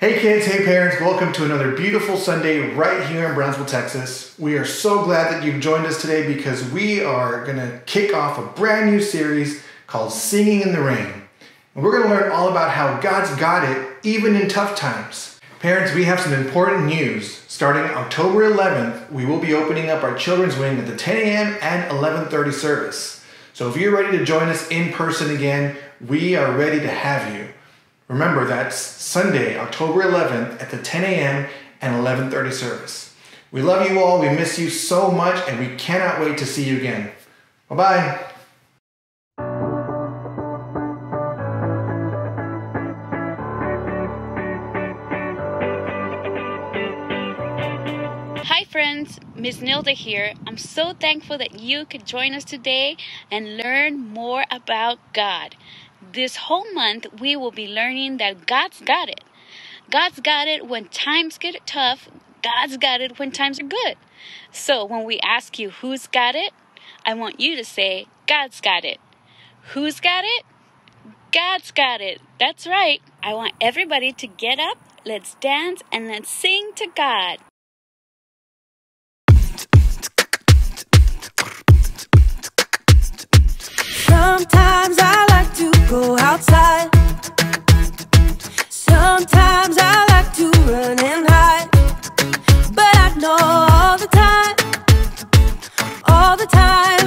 Hey kids, hey parents, welcome to another beautiful Sunday right here in Brownsville, Texas. We are so glad that you've joined us today because we are going to kick off a brand new series called Singing in the Rain. And we're going to learn all about how God's got it even in tough times. Parents, we have some important news. Starting October 11th, we will be opening up our children's wing at the 10 a.m. and 11:30 service. So if you're ready to join us in person again, we are ready to have you. Remember, that's Sunday, October 11th at the 10 a.m. and 11:30 service. We love you all. We miss you so much, and we cannot wait to see you again. Bye bye. Hi, friends. Ms. Nilda here. I'm so thankful that you could join us today and learn more about God. This whole month, we will be learning that God's got it. God's got it when times get tough. God's got it when times are good. So, when we ask you who's got it, I want you to say, God's got it. Who's got it? God's got it. That's right. I want everybody to get up, let's dance, and let's sing to God. Sometimes I like to go outside. Sometimes I like to run and hide. But I know all the time, all the time,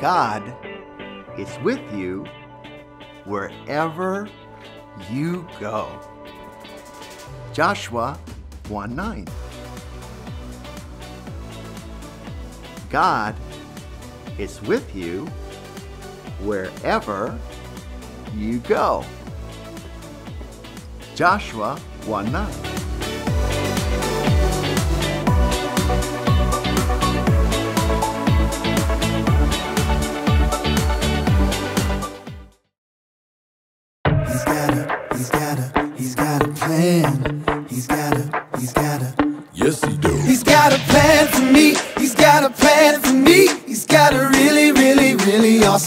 God is with you wherever you go. Joshua 1 9. God is with you wherever you go. Joshua 1 9.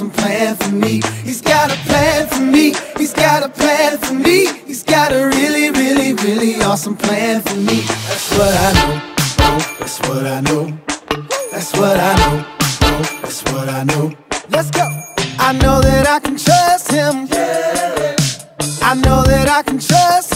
Awesome plan for me. He's got a plan for me. He's got a plan for me. He's got a really, really, really awesome plan for me. That's what I know. That's what I know. That's what I know. Oh, that's what I know. Let's go. I know that I can trust him. Yeah. I know that I can trust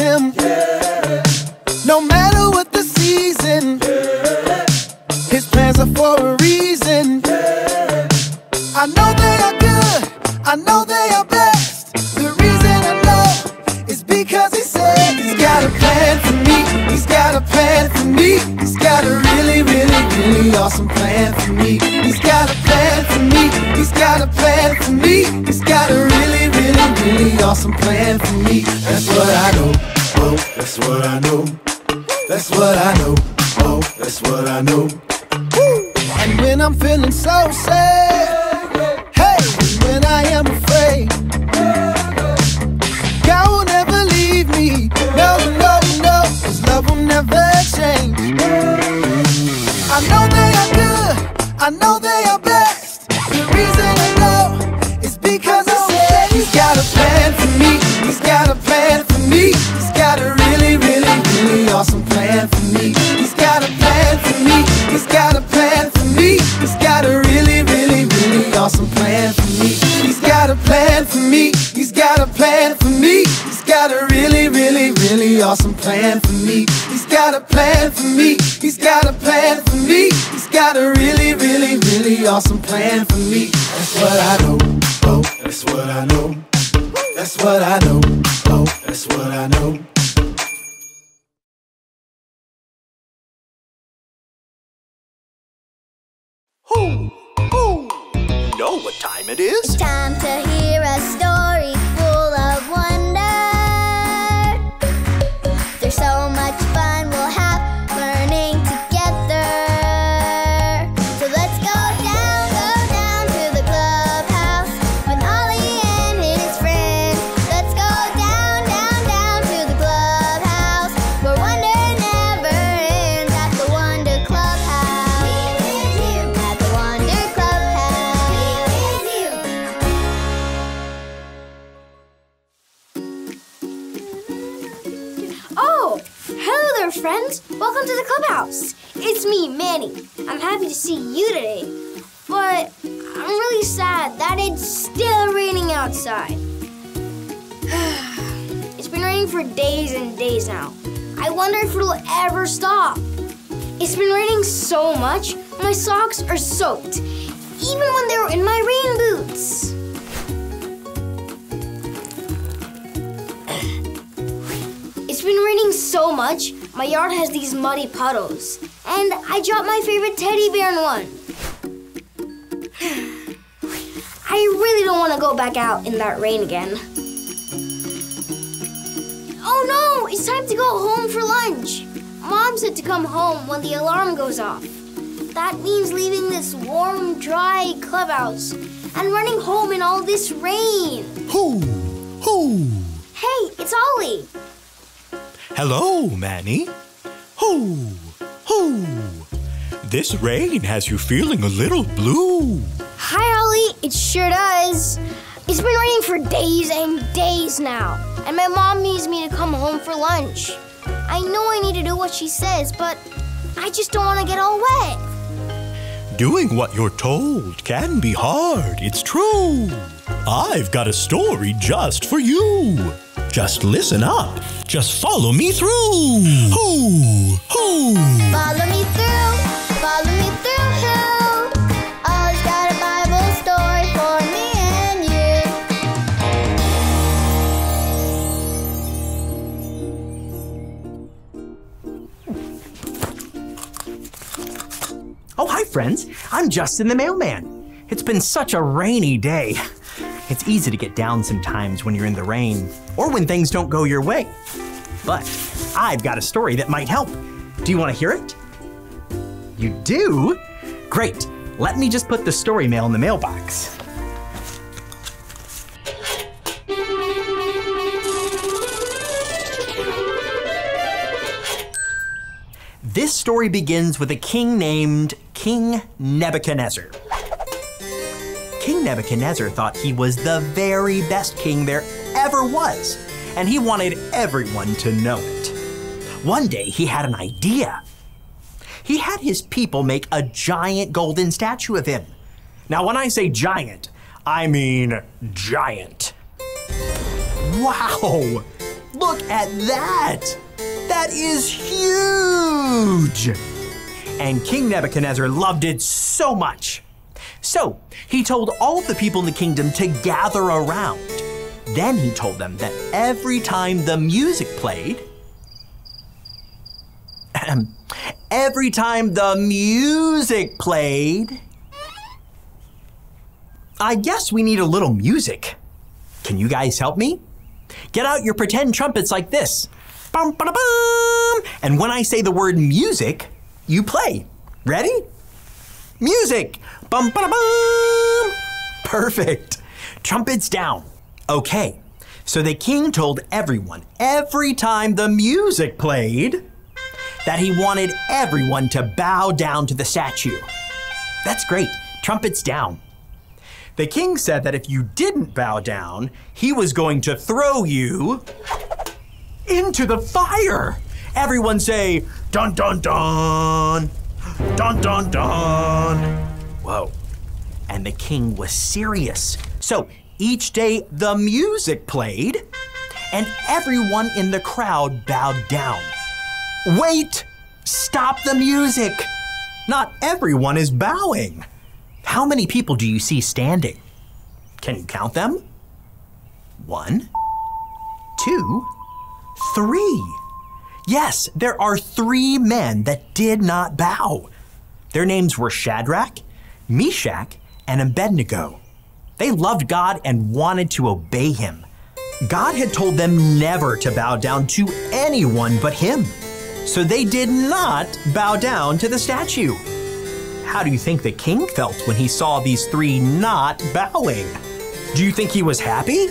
He's got a really, really, really awesome plan for me. He's got a plan for me. He's got a plan for me. He's got a really, really, really awesome plan for me. That's what I know. Oh, that's what I know. That's what I know. Oh, that's what I know. And when I'm feeling so sad, hey, when I am afraid, God I know they are blessed. The reason I know is because I said He's got a plan for me. He's got a plan for me. He's got a really, really, really awesome plan for me. He's got a plan for me. He's got a plan for me. He's got a really, really, really awesome plan for me. He's got a plan for me. He's got a plan for me. He's got a really, really, really awesome plan for me. He's got a plan for me. He's got a plan for me. He's got a really, really, really awesome plan for me. That's what I know. Oh, that's what I know. That's what I know. Oh, that's what I know. Who? Who? You know what time it is? Time to hear a story clubhouse. It's me, Manny. I'm happy to see you today, but I'm really sad that it's still raining outside. it's been raining for days and days now. I wonder if it'll ever stop. It's been raining so much, my socks are soaked, even when they're in my rain boots. It's been raining so much, my yard has these muddy puddles. And I dropped my favorite teddy bear in one. I really don't want to go back out in that rain again. Oh no, it's time to go home for lunch. Mom said to come home when the alarm goes off. That means leaving this warm, dry clubhouse and running home in all this rain. Who? Who? Hey, it's Ollie. Hello, Manny. Who? Who? This rain has you feeling a little blue. Hi, Ollie. It sure does. It's been raining for days and days now, and my mom needs me to come home for lunch. I know I need to do what she says, but I just don't want to get all wet. Doing what you're told can be hard, it's true. I've got a story just for you. Just listen up. Just follow me through. Who? Who? Follow me through, follow me through. Who? Ollie's got a Bible story for me and you. Oh, hi, friends. I'm Justin the Mailman. It's been such a rainy day. It's easy to get down sometimes when you're in the rain or when things don't go your way. But I've got a story that might help. Do you want to hear it? You do? Great. Let me just put the story mail in the mailbox. This story begins with a king named King Nebuchadnezzar. King Nebuchadnezzar thought he was the very best king there ever was, and he wanted everyone to know it. One day he had an idea. He had his people make a giant golden statue of him. Now, when I say giant, I mean giant. Wow! Look at that! That is huge! And King Nebuchadnezzar loved it so much. So he told all the people in the kingdom to gather around. Then he told them that every time the music played, every time the music played, I guess we need a little music. Can you guys help me? Get out your pretend trumpets like this. And when I say the word music, you play. Ready? Music. Bum, ba, bum. Perfect. Trumpets down. Okay. So the king told everyone every time the music played that he wanted everyone to bow down to the statue. That's great. Trumpets down. The king said that if you didn't bow down, he was going to throw you into the fire. Everyone say, dun dun dun, dun dun dun. Whoa. And the king was serious. So each day the music played, and everyone in the crowd bowed down. Wait! Stop the music! Not everyone is bowing. How many people do you see standing? Can you count them? One, two, three. Yes, there are three men that did not bow. Their names were Shadrach, Meshach, and Abednego. They loved God and wanted to obey him. God had told them never to bow down to anyone but him. So they did not bow down to the statue. How do you think the king felt when he saw these three not bowing? Do you think he was happy?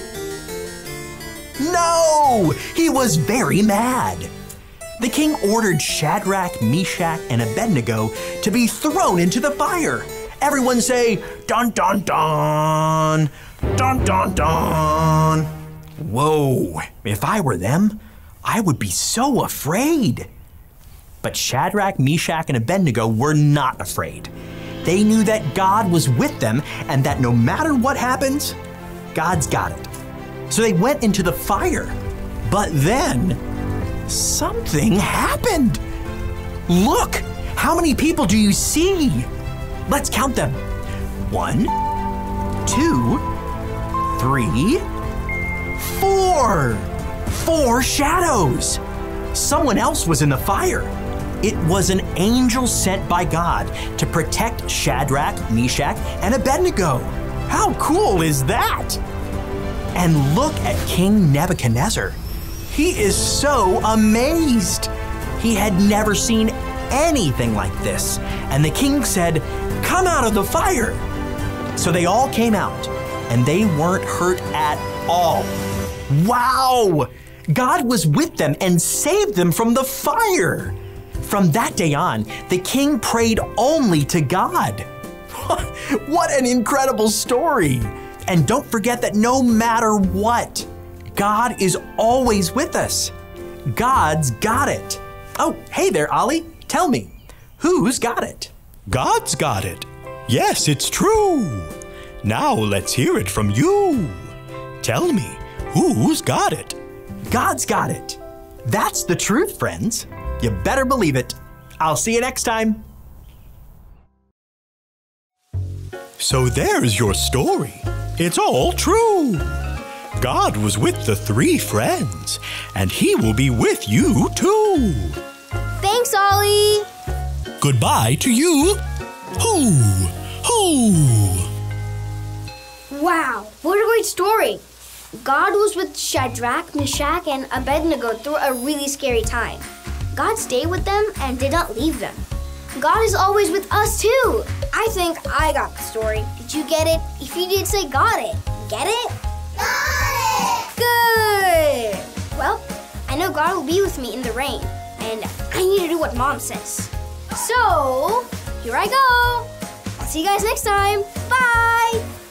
No! He was very mad. The king ordered Shadrach, Meshach, and Abednego to be thrown into the fire. Everyone say, dun dun dun, dun dun dun. Whoa, if I were them, I would be so afraid. But Shadrach, Meshach, and Abednego were not afraid. They knew that God was with them and that no matter what happens, God's got it. So they went into the fire. But then something happened. Look, how many people do you see? Let's count them. One, two, three, four. Four shadows. Someone else was in the fire. It was an angel sent by God to protect Shadrach, Meshach, and Abednego. How cool is that? And look at King Nebuchadnezzar. He is so amazed. He had never seen anything like this. And the king said, Come out of the fire. So they all came out, and they weren't hurt at all. Wow! God was with them and saved them from the fire. From that day on, the king prayed only to God. what an incredible story! And don't forget that no matter what, God is always with us. God's got it. Oh, hey there, Ollie. Tell me, who's got it? God's got it. Yes, it's true. Now let's hear it from you. Tell me, who's got it? God's got it. That's the truth, friends. You better believe it. I'll see you next time. So there's your story. It's all true. God was with the three friends, and He will be with you too. Thanks, Ollie. Goodbye to you. Hoo, hoo. Wow, what a great story. God was with Shadrach, Meshach, and Abednego through a really scary time. God stayed with them and did not leave them. God is always with us too. I think I got the story. Did you get it? If you did, say got it. Get it? Got it! Good! Well, I know God will be with me in the rain, and I need to do what Mom says. So, here I go. See you guys next time. Bye!